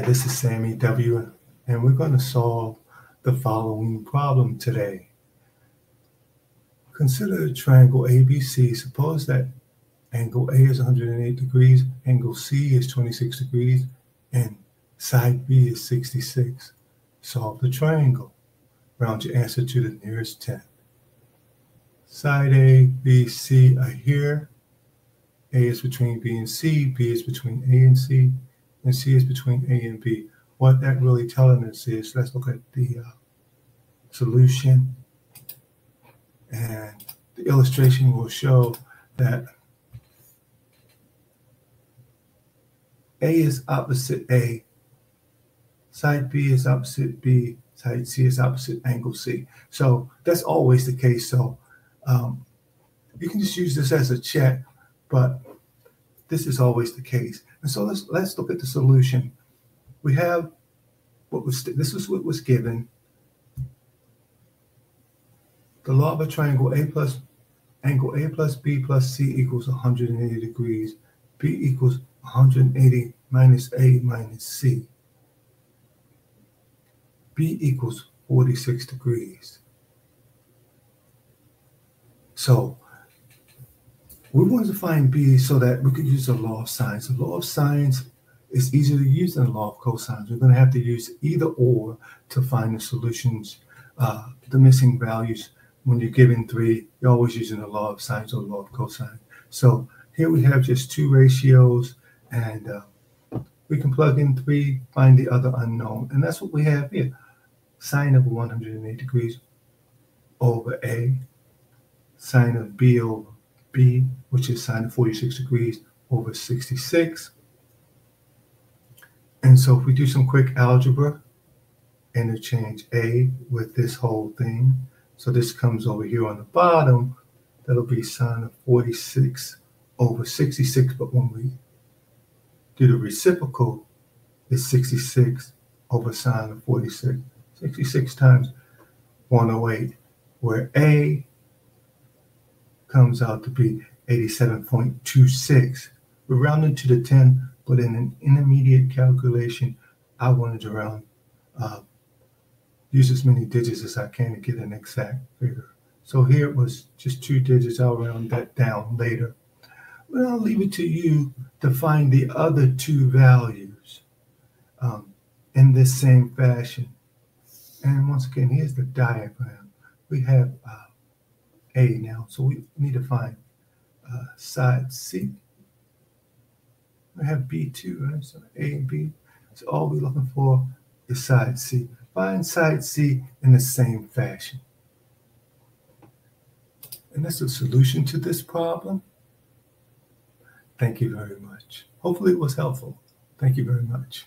Hi, this is Sammie W, and we're going to solve the following problem today. Consider a triangle ABC. Suppose that angle A is 108 degrees, angle C is 26 degrees, and side B is 66. Solve the triangle. Round your answer to the nearest 10. Side A, B, C are here. A is between B and C, B is between A and C, and C is between A and B. What that really telling us is, let's look at the uh, solution. And the illustration will show that A is opposite A, side B is opposite B, side C is opposite angle C. So that's always the case. So um, you can just use this as a check, but this is always the case. And so let's let's look at the solution. We have what was this was what was given. The law of a triangle A plus angle A plus B plus C equals 180 degrees. B equals 180 minus A minus C. B equals 46 degrees. So we wanted to find B so that we could use the law of sines. The law of sines is easier to use than the law of cosines. We're going to have to use either or to find the solutions, uh, the missing values. When you're given three, you're always using the law of sines or the law of cosine. So here we have just two ratios, and uh, we can plug in three, find the other unknown. And that's what we have here. Sine of 108 degrees over A sine of B over B, which is sine of 46 degrees over 66. And so if we do some quick algebra, interchange A with this whole thing. So this comes over here on the bottom. That'll be sine of 46 over 66. But when we do the reciprocal, it's 66 over sine of 46. 66 times 108, where A comes out to be 87.26. We're rounding to the 10, but in an intermediate calculation, I wanted to round, uh, use as many digits as I can to get an exact figure. So here it was just two digits. I'll round that down later. But I'll leave it to you to find the other two values um, in this same fashion. And once again, here's the diagram. We have uh, a now. So we need to find uh, side C. We have B2, right? So A and B. So all we're looking for is side C. Find side C in the same fashion. And that's the solution to this problem. Thank you very much. Hopefully it was helpful. Thank you very much.